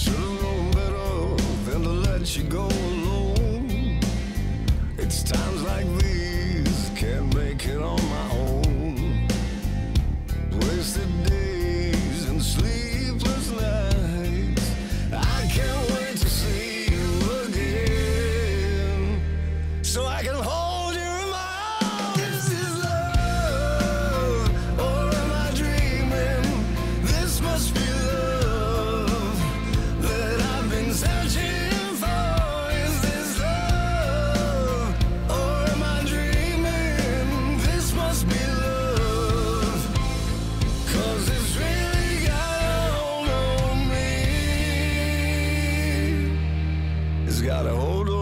should have known better than to let you go alone. It's times like these, can't make it on my own. Wasted got a hold on.